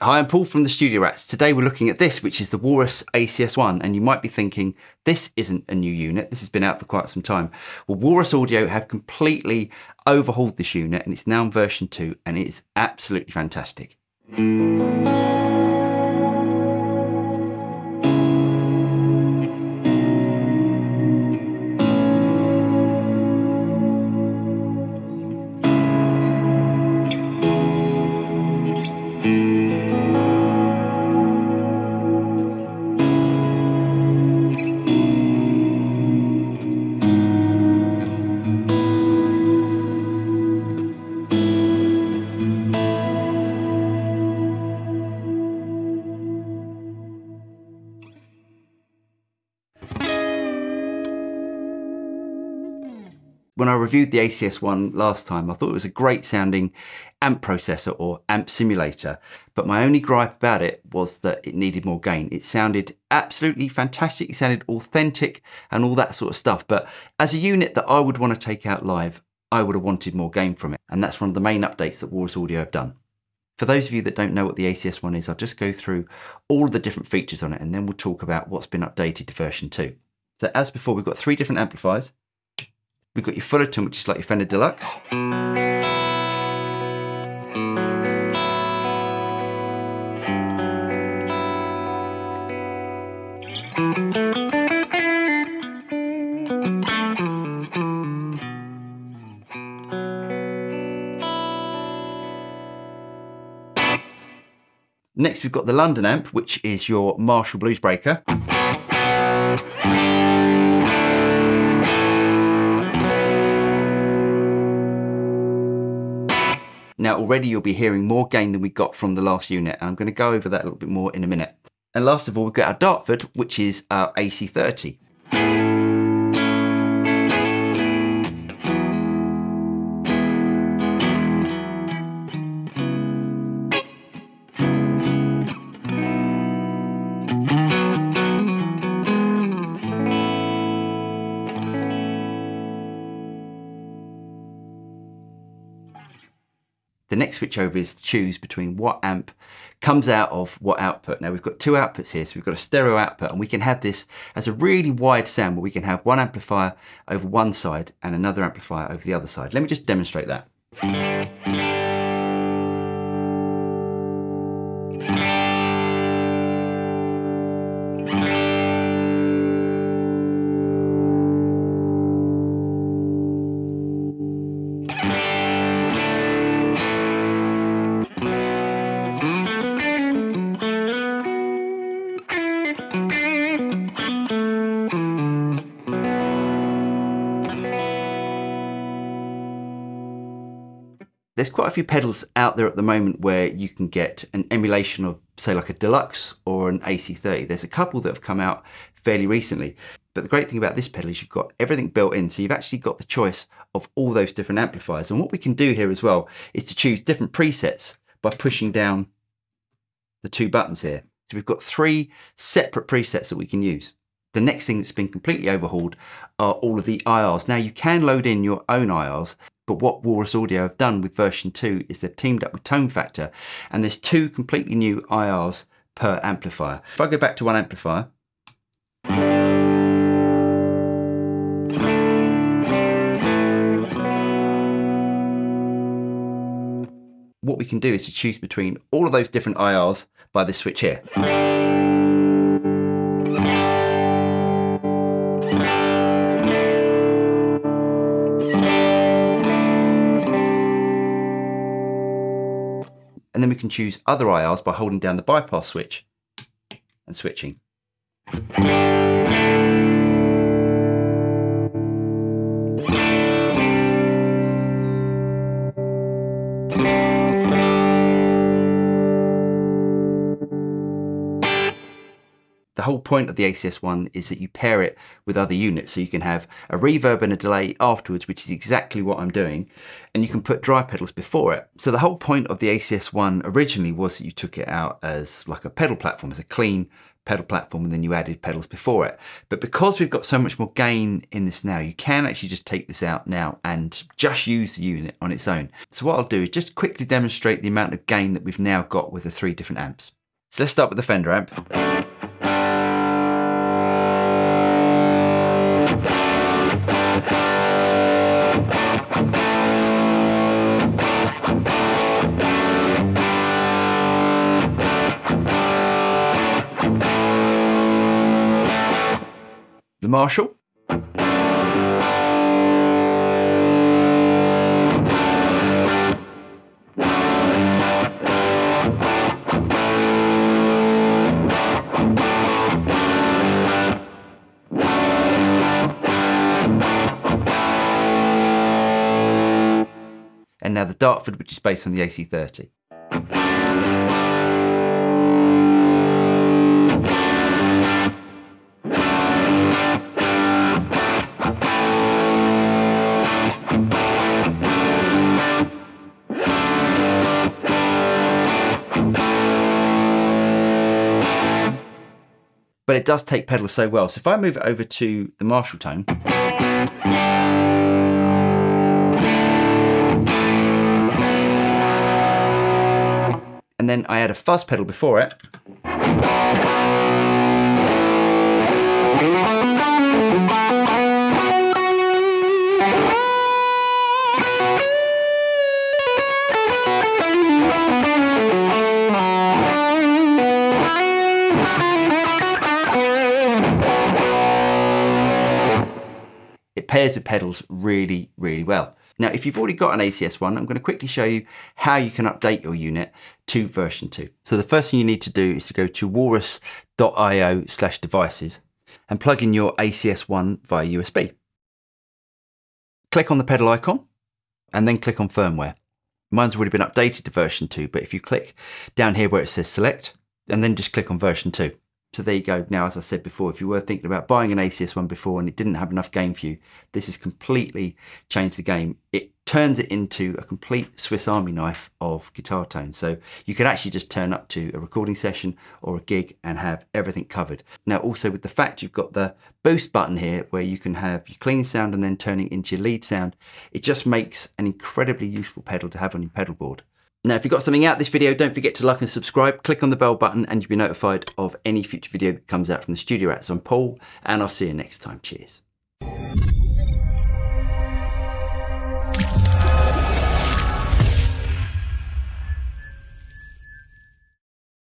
Hi, I'm Paul from the Studio Rats. Today we're looking at this, which is the Walrus ACS1, and you might be thinking, this isn't a new unit, this has been out for quite some time. Well, Walrus Audio have completely overhauled this unit, and it's now in version 2, and it is absolutely fantastic. When I reviewed the ACS1 last time, I thought it was a great sounding amp processor or amp simulator, but my only gripe about it was that it needed more gain. It sounded absolutely fantastic, it sounded authentic and all that sort of stuff, but as a unit that I would want to take out live, I would have wanted more gain from it, and that's one of the main updates that Walrus Audio have done. For those of you that don't know what the ACS1 is, I'll just go through all the different features on it and then we'll talk about what's been updated to version 2. So as before, we've got three different amplifiers. We've got your Fullerton, which is like your Fender Deluxe. Next, we've got the London amp, which is your Marshall Blues Now already you'll be hearing more gain than we got from the last unit and I'm going to go over that a little bit more in a minute. And last of all we've got our Dartford which is our AC30. The next switch over is to choose between what amp comes out of what output. Now we've got two outputs here, so we've got a stereo output and we can have this as a really wide sound where we can have one amplifier over one side and another amplifier over the other side. Let me just demonstrate that. There's quite a few pedals out there at the moment where you can get an emulation of say like a deluxe or an AC30. There's a couple that have come out fairly recently. But the great thing about this pedal is you've got everything built in. So you've actually got the choice of all those different amplifiers. And what we can do here as well is to choose different presets by pushing down the two buttons here. So we've got three separate presets that we can use. The next thing that's been completely overhauled are all of the IRs. Now you can load in your own IRs, but what Walrus Audio have done with version 2 is they've teamed up with Tone Factor and there's two completely new IRs per amplifier. If I go back to one amplifier, what we can do is to choose between all of those different IRs by this switch here. We can choose other IRs by holding down the bypass switch and switching. Whole point of the ACS1 is that you pair it with other units. So you can have a reverb and a delay afterwards, which is exactly what I'm doing. And you can put dry pedals before it. So the whole point of the ACS1 originally was that you took it out as like a pedal platform, as a clean pedal platform and then you added pedals before it. But because we've got so much more gain in this now, you can actually just take this out now and just use the unit on its own. So what I'll do is just quickly demonstrate the amount of gain that we've now got with the three different amps. So let's start with the Fender amp. Marshall. And now the Dartford, which is based on the AC30. But it does take pedals so well. So if I move it over to the Marshall tone, and then I add a fuzz pedal before it, pairs of pedals really, really well. Now, if you've already got an ACS one, I'm going to quickly show you how you can update your unit to version 2. So the first thing you need to do is to go to walrus.io slash devices and plug in your ACS one via USB. Click on the pedal icon and then click on firmware. Mine's already been updated to version 2, but if you click down here where it says select, and then just click on version 2. So there you go. Now, as I said before, if you were thinking about buying an ACS one before and it didn't have enough gain for you, this has completely changed the game. It turns it into a complete Swiss Army knife of guitar tone. So you could actually just turn up to a recording session or a gig and have everything covered. Now, also with the fact you've got the boost button here where you can have your clean sound and then turning into your lead sound, it just makes an incredibly useful pedal to have on your pedal board. Now, if you got something out this video, don't forget to like and subscribe, click on the bell button and you'll be notified of any future video that comes out from the Studio Rats. I'm Paul and I'll see you next time. Cheers.